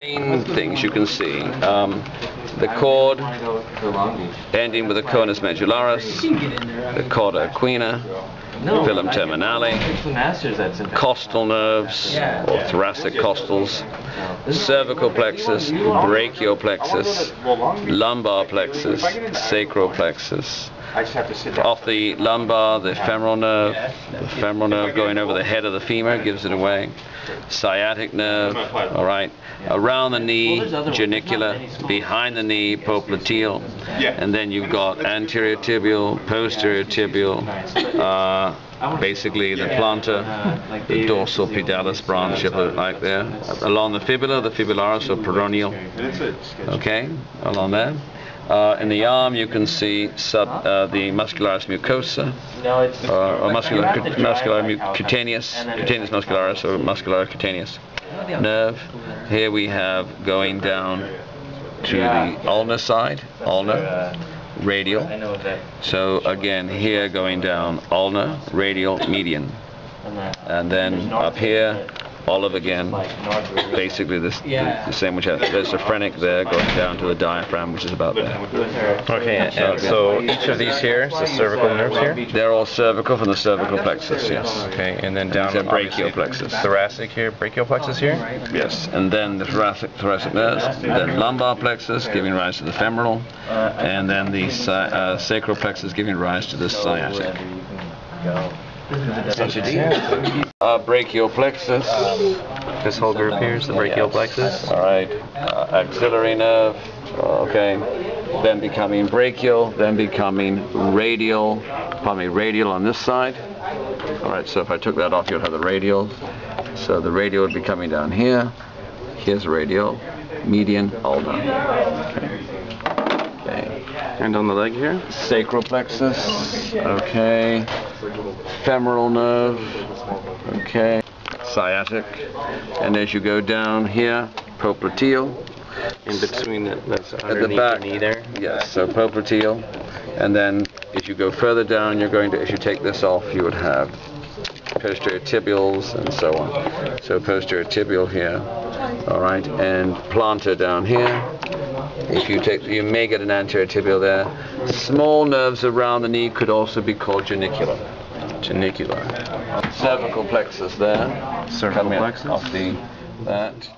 main things you can see. Um, the cord ending with the conus medullaris, the cauda equina, filum terminale, costal nerves or thoracic costals, cervical plexus, brachial plexus, lumbar plexus, sacral plexus. Off the lumbar, the femoral nerve, the femoral nerve going over the head of the femur gives it away. Sciatic nerve, all right. Around the knee, genicular. Behind the knee, popliteal. And then you've got anterior tibial, posterior tibial, uh, basically the plantar, the dorsal pedalis branch, like there. Along the fibula, the fibularis or peroneal. Okay, along there. Uh, in the arm, you can see sub, uh, the muscularis mucosa, uh, or muscular, muscular cutaneous, cutaneous muscularis, or muscular cutaneous nerve. Here we have going down to the ulnar side, ulnar, radial. So again, here going down ulnar, radial, median. And then up here, olive again, basically this, the, the same which has, there's a phrenic there going down to the diaphragm which is about there. Okay, and, and so each of these here is the cervical nerves here? They're all cervical from the cervical plexus, yes. Okay, and then down to brachial plexus. Thoracic here, brachial plexus here? Yes, and then the thoracic, thoracic nerves, then lumbar plexus giving rise to the femoral, and then the uh, sacral plexus giving rise to the sciatic. Uh, brachial plexus. This whole group here is the brachial plexus. All right. Uh, axillary nerve. Okay. Then becoming brachial. Then becoming radial. Probably radial on this side. All right. So if I took that off, you'd have the radial. So the radial would be coming down here. Here's radial. Median. Ulnar. Okay. Okay. And on the leg here? Sacral plexus. Okay. Femoral nerve. Okay. Sciatic. And as you go down here, popliteal. In between the, that's at the back. knee there? Yes, so popliteal. And then if you go further down, you're going to, if you take this off, you would have posterior tibials and so on. So posterior tibial here. All right. And plantar down here. If you take, you may get an anterior tibial there. Small nerves around the knee could also be called genicular. Genicular. Cervical plexus there. Cervical plexus? Off the that.